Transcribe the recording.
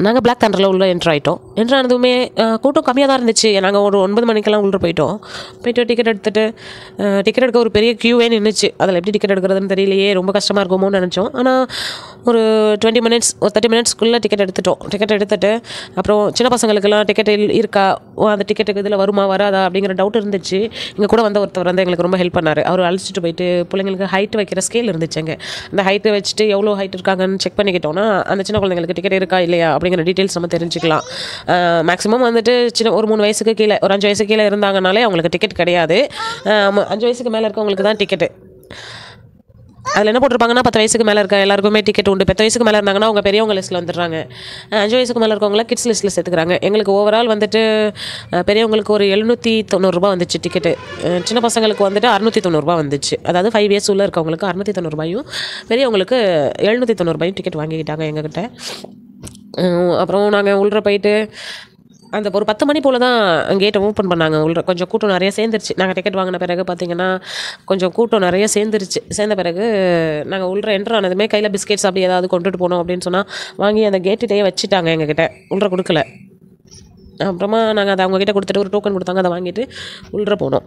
நாங்கள் பிளாக் தண்டரில் உள்ள என்ட்ரு ஆகிட்டோம் என்றானதுமே கூட்டம் கம்மியாக தான் இருந்துச்சு. நாங்கள் ஒரு ஒன்பது மணிக்கெல்லாம் உள்ளே போயிட்டோம். போயிட்டு டிக்கெட் எடுத்துகிட்டு டிக்கெட் எடுக்க ஒரு பெரிய க்யூவே நின்றுச்சு அதில் எப்படி டிக்கெட் எடுக்கிறதுன்னு தெரியலையே ரொம்ப கஷ்டமாக இருக்குமோன்னு நினச்சோம். ஆனால் ஒரு டுவெண்ட்டி மினிட்ஸ் ஒரு தேர்ட்டி மினிட்ஸ்க்குள்ளே டிக்கெட் எடுத்துட்டோம். டிக்கெட் எடுத்துட்டு அப்புறம் சின்ன பசங்களுக்கெல்லாம் டிக்கெட் இருக்கா? ஓ அந்த டிக்கெட்டுக்கு இதில் வருமா வராதா? அப்படிங்கிற டவுட் இருந்துச்சு. எங்கள் கூட வந்த ஒருத்தர் வந்து எங்களுக்கு ரொம்ப ஹெல்ப் பண்ணார். அவர் அழைச்சிட்டு போயிட்டு பிள்ளைங்களுக்கு ஹைட் வைக்கிற ஸ்கேல் இருந்துச்சுங்க அந்த ஹைட்டு வச்சுட்டு எவ்வளோ ஹைட் இருக்காங்கன்னு செக் பண்ணிக்கிட்டோன்னா அந்த சின்ன குழந்தைங்களுக்கு டிக்கெட் இருக்கா இல்லையா? அப்படிங்கிற டீட்டெயில்ஸ் நம்ம தெரிஞ்சுக்கலாம். மேக்ஸிமம் வந்துட்டு சின்ன ஒரு மூணு வயசுக்கு கீழே ஒரு அஞ்சு வயசுக்கு கீழே இருந்தாங்கனாலே அவங்களுக்கு டிக்கெட் கிடையாது. அஞ்சு வயசுக்கு மேலே இருக்கவங்களுக்கு தான் டிக்கெட்டு அதில் என்ன போட்டிருப்பாங்கன்னா பத்து வயசுக்கு மேலே இருக்க எல்லாருக்குமே டிக்கெட் உண்டு. பத்து வயசுக்கு மேலே இருந்தாங்கன்னா அவங்க பெரியவங்க லிஸ்ட்டில் வந்துடுறாங்க. அஞ்சு வயசுக்கு மேலே இருக்கவங்கள கிட்ஸ் லிஸ்ட்டில் சேர்த்துக்கிறாங்க. எங்களுக்கு ஓவரால் வந்துட்டு பெரியவங்களுக்கு ஒரு எழுநூற்றி தொண்ணூறுரூபா வந்துச்சு டிக்கெட்டு சின்ன பசங்களுக்கு வந்துட்டு அறுநூற்றி தொண்ணூறுரூபா வந்துச்சு. அதாவது ஃபைவ் இயர்ஸ் உள்ள இருக்கவங்களுக்கு அறுநூற்றி தொண்ணூறுபாயும் பெரியவங்களுக்கு எழுநூற்றி தொண்ணூறுபாயும் டிக்கெட் வாங்கிக்கிட்டாங்க எங்ககிட்ட. அப்புறம் நாங்கள் உள்ளே போயிட்டு அந்த ஒரு பத்து மணி போல் தான் கேட்டை ஓப்பன் பண்ணாங்க. உள்ள கொஞ்சம் கூட்டம் நிறைய சேர்ந்துருச்சு. நாங்கள் டிக்கெட் வாங்கின பிறகு பார்த்தீங்கன்னா கொஞ்சம் கூட்டம் நிறைய சேர்ந்துருச்சு. சேர்ந்த பிறகு நாங்கள் உள்ள என்ட்ரு ஆனதுமே கையில் பிஸ்கெட்ஸ் அப்படி ஏதாவது கொண்டுட்டு போனோம் அப்படின்னு சொன்னால் வாங்கி அந்த கேட்டுகிட்டே வச்சுட்டாங்க எங்ககிட்ட. உள்ள கொடுக்கல. அப்புறமா நாங்கள் அதை அவங்கக்கிட்ட கொடுத்துட்டு ஒரு டோக்கன் கொடுத்தாங்க. அதை வாங்கிட்டு உள்ள போனோம்.